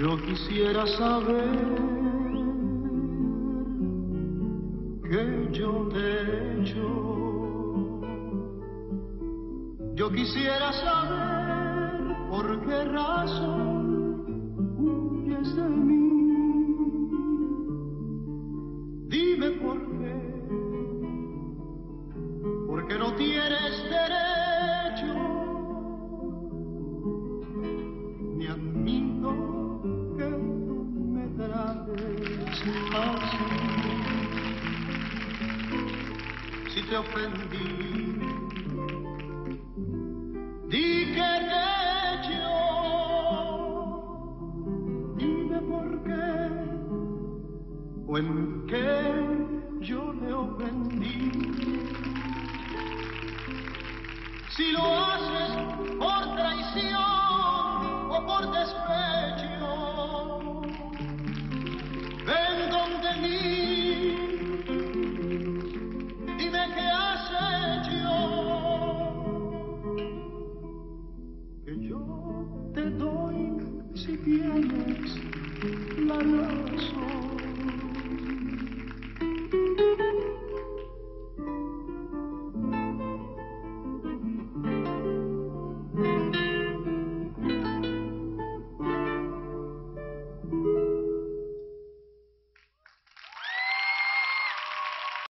Yo quisiera saber que yo te he hecho. Yo quisiera saber por qué razón Si te ofendí, di que te hecho. Dime por qué o en qué yo te ofendí. Si lo que yo te doy si tienes la razón.